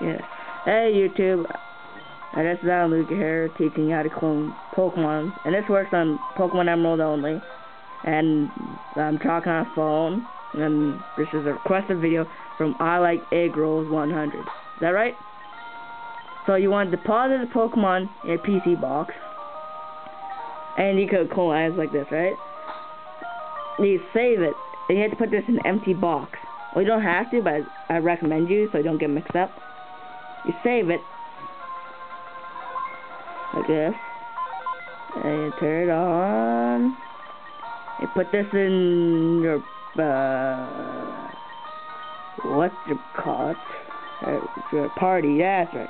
Yeah. Hey YouTube, and it's now Luke here teaching how to clone Pokemon, and this works on Pokemon Emerald only. And I'm talking on phone, and this is a requested video from I Like Egg Rolls 100. Is that right? So you want to deposit the Pokemon in a PC box, and you could clone items like this, right? You save it, and you have to put this in an empty box. Well, you don't have to, but I recommend you so you don't get mixed up. You save it like this, and you turn it on. You put this in your uh, what's it? Uh, your party. That's right.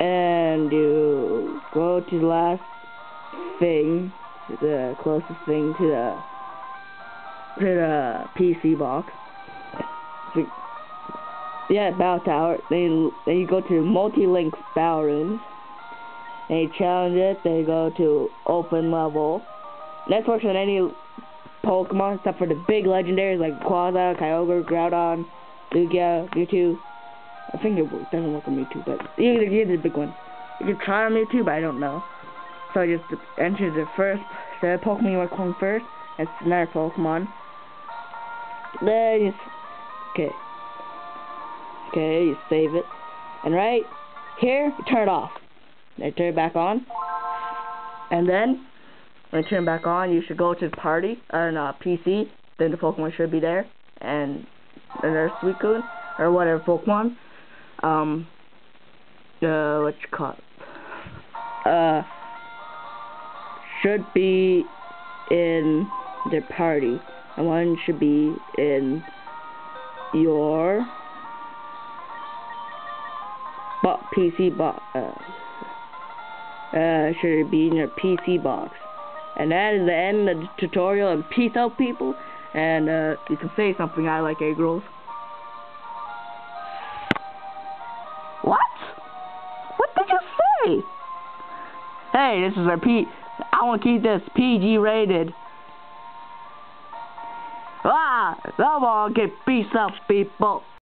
And you go to the last thing, the closest thing to the to the PC box. Yeah, Battle Tower. Then you go to multi-link battle rooms. They challenge it. They go to open level. This works on any Pokemon except for the big legendaries like Rayquaza, Kyogre, Groudon, Lugia, Mewtwo. I think it doesn't work on Mewtwo, but you are the big one. You can try on Mewtwo, but I don't know. So just enter the first, the Pokemon you to clone first. It's another Pokemon. Then okay. Okay, you save it. And right here, you turn it off. Then turn it back on. And then, when you turn it back on, you should go to the party, on uh, PC. Then the Pokemon should be there. And then there's Suicune, or whatever Pokemon. Um, uh, what you call it? Uh, should be in their party and one should be in your PC box. Uh, uh, should be in your PC box. And that is the end of the tutorial. And peace out, people. And uh, you can say something. I like egg rolls. What? What did you say? Hey, this is our P. I want to keep this PG rated. Ah, come on, get peace out, people.